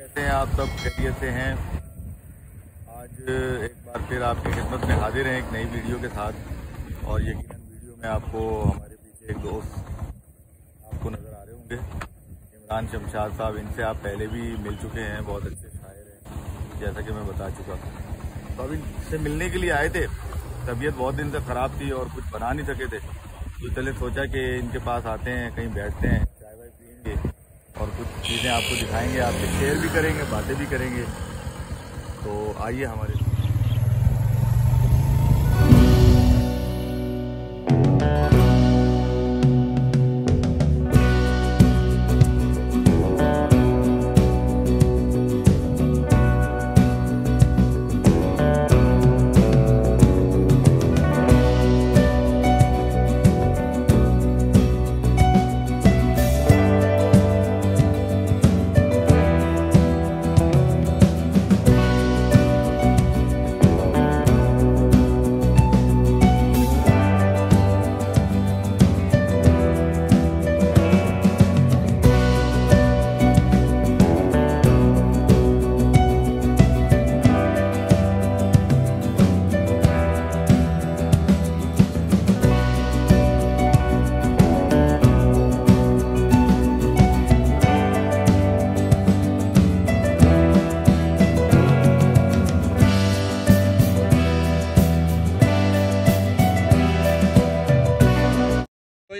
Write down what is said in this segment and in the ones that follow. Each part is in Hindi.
कैसे हैं, आप सब खैरियत से हैं। आज एक बार फिर आपकी खिदमत में हाजिर हैं एक नई वीडियो के साथ। और यकीन वीडियो में आपको, हमारे पीछे एक दोस्त आपको नज़र आ रहे होंगे। इमरान शमशाद साहब, इनसे आप पहले भी मिल चुके हैं, बहुत अच्छे शायर हैं। जैसा कि मैं बता चुका तो अब इनसे मिलने के लिए आए थे। तबीयत बहुत दिन से ख़राब थी और कुछ बना नहीं सके थे। तो चले सोचा कि इनके पास आते हैं, कहीं बैठते हैं। और कुछ चीज़ें आपको दिखाएँगे, आपसे शेयर भी करेंगे, बातें भी करेंगे। तो आइए हमारे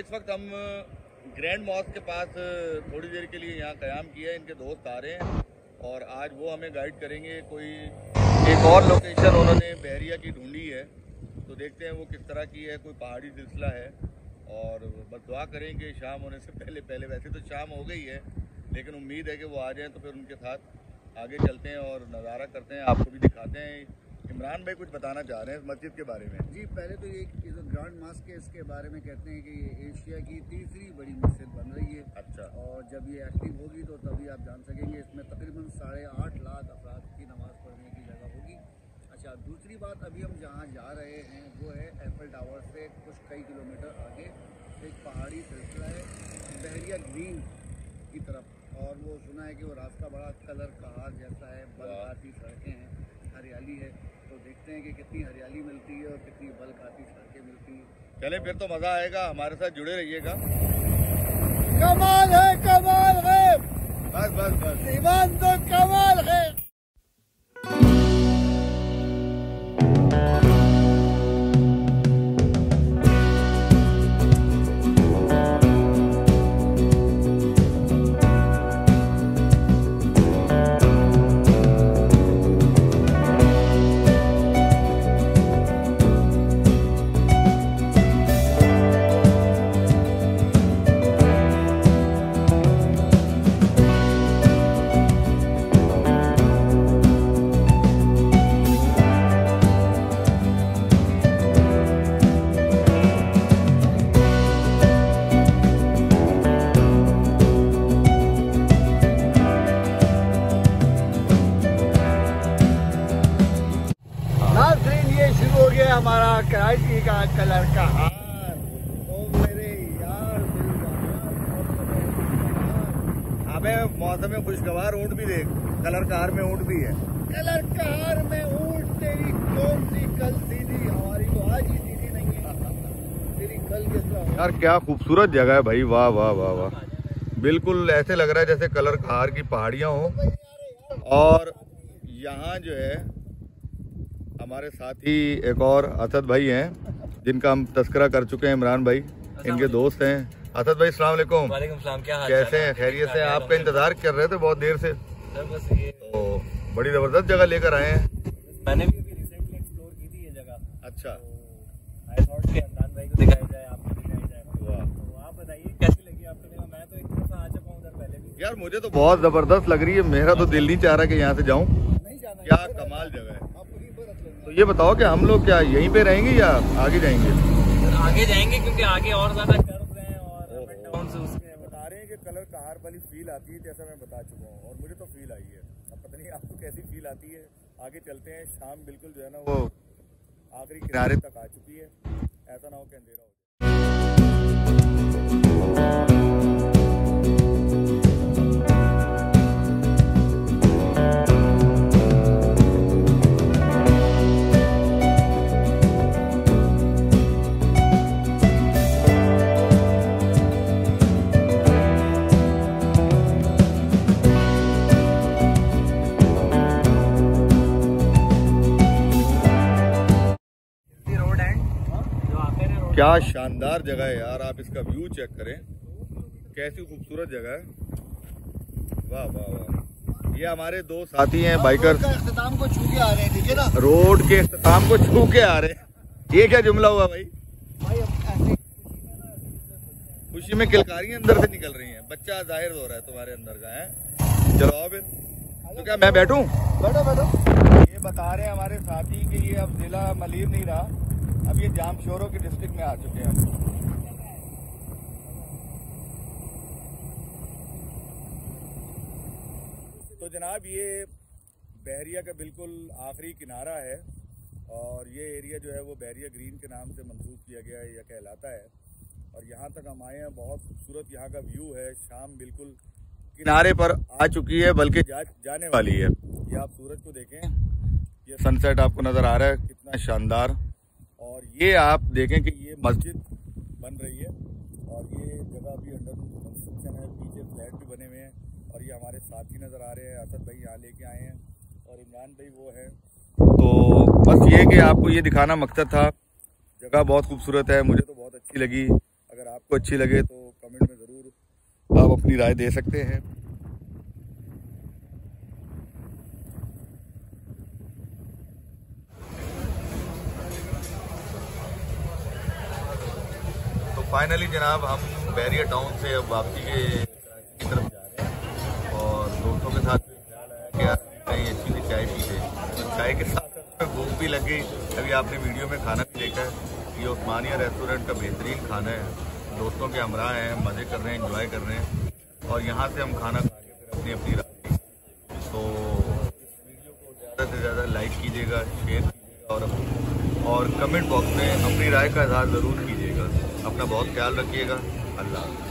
इस वक्त हम ग्रैंड मॉस्क के पास थोड़ी देर के लिए यहाँ क्याम किया इनके दोस्त आ रहे हैं और आज वो हमें गाइड करेंगे कोई एक और लोकेशन उन्होंने बहरिया की ढूंढी है। तो देखते हैं वो किस तरह की है, कोई पहाड़ी सिलसिला है। और बस दुआ करेंगे, शाम होने से पहले पहले वैसे तो शाम हो गई है, लेकिन उम्मीद है कि वो आ जाएँ तो फिर उनके साथ आगे चलते हैं और नज़ारा करते हैं। आपको भी दिखाते हैं इमरान भाई कुछ बताना चाह रहे हैं इस मस्जिद के बारे में। जी पहले तो ये जो ग्रांड मास्क है इसके बारे में कहते हैं कि ये एशिया की तीसरी बड़ी मस्जिद बन रही है। अच्छा। और जब ये एक्टिव होगी तो तभी आप जान सकेंगे इसमें तकरीबन साढ़े आठ लाख अफराद की नमाज़ पढ़ने की जगह होगी। अच्छा दूसरी बात अभी हम जहाँ जा रहे हैं वो है एफल टावर से कुछ कई किलोमीटर आगे। एक पहाड़ी सिलसिला है बहरिया ग्रीन की तरफ़। और वो सुना है कि वो रास्ता बड़ा कलर कहार जैसा है बल सड़कें हैं हरियाली देखते हैं कि कितनी हरियाली मिलती है और कितनी बल खाती सड़कें मिलती हैं। चले फिर तो मज़ा आएगा। हमारे साथ जुड़े रहिएगा। कमाल है कमाल है। बस बस बस। ईमान तो कमाल है। कराची का कलर का हार ओ मेरे यार हमें मौसम में खुशगवार ऊँट भी देख। कलर कार में ऊँट भी है। कलर कार में ऊँट तेरी कौन सी कल सीधी? हमारी तो आज ही सीधी नहीं है। तेरी कल किस यार क्या खूबसूरत जगह है भाई। वाह वाह वाह वाह। बिल्कुल ऐसे लग रहा है जैसे कलर कार की पहाड़ियाँ हो। और यहाँ जो है हमारे साथ ही एक और असद भाई हैं जिनका हम तस्करा कर चुके हैं इमरान भाई। इनके दोस्त हैं। असद भाई सलाम वालेकुम। क्या हाल कैसे हैं? है? खैरियत से आपका इंतज़ार कर रहे थे बहुत देर से। सर बस ये तो बड़ी ज़बरदस्त जगह लेकर आए हैं। मैंने भी अभी रिसेंटली एक्सप्लोर की थी ये जगह। अच्छा। तो आई थॉट कि इमरान भाई को दिखाई जाए आपको दिखाई जाए। तो आप बताइए कैसी लगी आपको जगह? मैं तो एक दफ़ा आ चुका हूँ उधर पहले भी। यार मुझे तो बहुत ज़बरदस्त लग रही है। मेरा तो दिल नहीं चाह रहा कि यहाँ से जाऊँ। क्या कमाल जगह है आप पूरी बरत लेना तो ये बताओ कि हम लोग क्या यहीं पे रहेंगे या आगे जाएँगे? आगे जाएँगे क्योंकि आगे और ज़्यादा कर्व हैं और। डाउन से उसके बता रहे हैं कि कलर कार वाली फील आती है जैसा मैं बता चुका हूँ। और मुझे तो फील आई है। अब पता नहीं आपको कैसी फील आती है। आगे चलते हैं शाम बिल्कुल जो है ना वो आखिरी किनारे तक आ चुकी है। ऐसा ना हो कि अंधेरा हो क्या शानदार जगह है यार आप इसका व्यू चेक करें। कैसी खूबसूरत जगह है। वाह वाह वाह। ये हमारे दो साथी हैं बाइकर अख्ताम को छू के आ रहे हैं ठीक है ना? रोड के अख्ताम को छू के आ रहे हैं। ये क्या जुमला हुआ भाई? खुशी में किलकारियाँ अंदर से निकल रही हैं। बच्चा ज़ाहिर हो रहा है तुम्हारे अंदर का है? चलो आओ फिर। तो क्या मैं बैठूं? बैठो बैठो। ये बता रहे हैं हमारे साथी कि ये अब जिला मलिर नहीं रहा। अब ये जामशोरों के डिस्ट्रिक्ट में आ चुके हैं। तो जनाब ये बहरिया का बिल्कुल आखिरी किनारा है और ये एरिया जो है वो बहरिया ग्रीन के नाम से मंसूब किया गया है या कहलाता है। और यहाँ तक हम आए हैं बहुत खूबसूरत यहाँ का व्यू है। शाम बिल्कुल किनारे पर आ चुकी है बल्कि जा, जाने वाली है। ये आप सूरज को देखें। ये सनसेट आपको नज़र आ रहा है कितना शानदार। ये आप देखें कि ये मस्जिद बन रही है और ये जगह अभी अंडर कंस्ट्रक्शन है। पीछे फ्लैट भी बने हुए हैं और ये हमारे साथी नज़र आ रहे हैं। असद भाई यहाँ लेके आए हैं और इमरान भाई वो है। तो बस ये कि आपको ये दिखाना मकसद था। जगह बहुत खूबसूरत है। मुझे तो बहुत अच्छी लगी। अगर आपको अच्छी लगे तो कमेंट में ज़रूर आप अपनी राय दे सकते हैं। फाइनली जनाब, हम बैरिया टाउन से अब वापसी के की तरफ़ जा रहे हैं और दोस्तों के साथ कहीं अच्छी सी चाय पी लें तो चाय के साथ भूख भी लग। गई अभी आपने वीडियो में खाना भी देखा है। ये उस्मानिया रेस्टोरेंट का बेहतरीन खाना है। दोस्तों के हमरा हैं, मज़े कर रहे हैं इंजॉय कर रहे हैं। और यहाँ से हम खाना खा के फिर अपनी अपनी तो वीडियो को ज़्यादा से ज़्यादा लाइक कीजिएगा शेयर कीजिएगा और और कमेंट बॉक्स में अपनी राय का इजहार ज़रूर कीजिएगा। अपना बहुत ख्याल रखिएगा। अल्लाह।